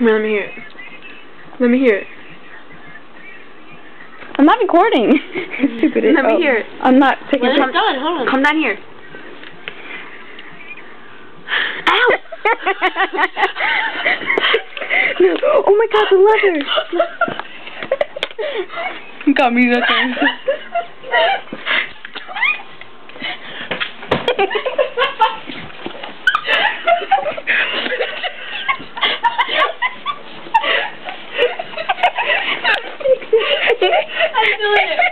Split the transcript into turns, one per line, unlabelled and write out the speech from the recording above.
Let me hear it. Let me hear it.
I'm not recording. Stupid.
Let me
oh,
hear it.
I'm not taking. Come,
it done. Hold on. Come down here. Ow!
no. Oh my god, the leather. Got me that time. doing it.